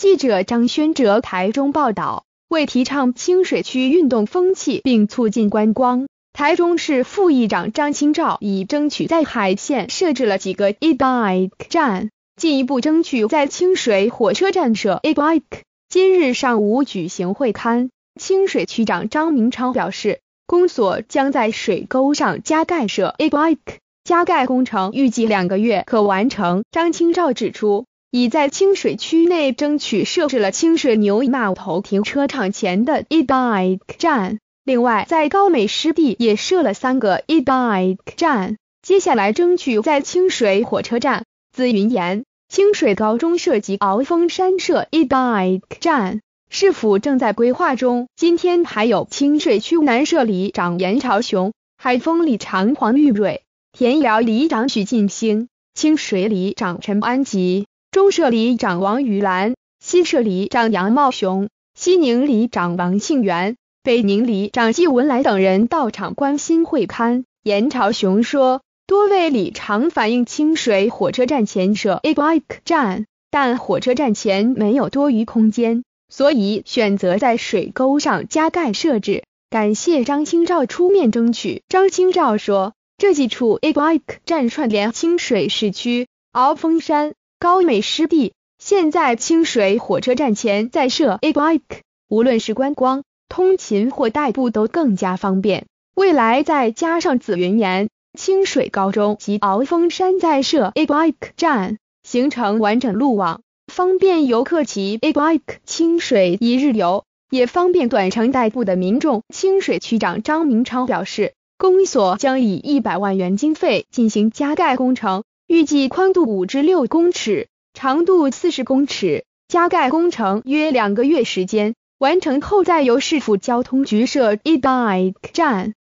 记者张轩哲台中报道，为提倡清水区运动风气并促进观光，台中市副议长张清照已争取在海线设置了几个 e-bike 站，进一步争取在清水火车站设 e-bike。今日上午举行会刊，清水区长张明昌表示，公所将在水沟上加盖设 e-bike，加盖工程预计两个月可完成。张清照指出。已在清水区内争取设置了清水牛码头停车场前的 e-bike 站，另外在高美湿地也设了三个 e-bike 站。接下来争取在清水火车站、紫云岩、清水高中设及鳌峰山设 e-bike 站，市府正在规划中。今天还有清水区南社里长严朝雄、海丰里长黄玉瑞、田寮里长许进兴、清水里长陈安吉。中社里长王玉兰，西社里长杨茂雄，西宁里长王庆元，北宁里长季文来等人到场关心会刊。严朝雄说，多位里长反映清水火车站前设 A bike 站，但火车站前没有多余空间，所以选择在水沟上加盖设置。感谢张清照出面争取。张清照说，这几处 A bike 站串联清水市区、鳌峰山。高美湿地，现在清水火车站前再设 A bike，无论是观光、通勤或代步都更加方便。未来再加上紫云岩、清水高中及鳌峰山再设 A bike 站，形成完整路网，方便游客骑 A bike 清水一日游，也方便短程代步的民众。清水区长张明超表示，公所将以一百万元经费进行加盖工程。预计宽度五至六公尺，长度四十公尺，加盖工程约两个月时间完成后，再由市府交通局设 e-bike 站。